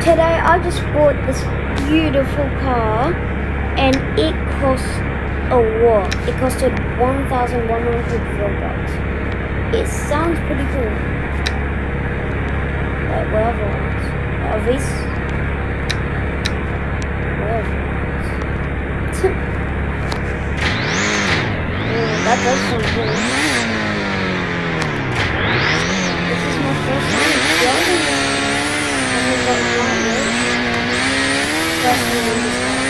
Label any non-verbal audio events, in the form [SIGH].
Today I just bought this beautiful car and it cost a what? It costed 1,100 Robux. It sounds pretty cool. Like whatever ones. Are these? Whatever ones. [LAUGHS] Ooh, that does sound cool. Yeah.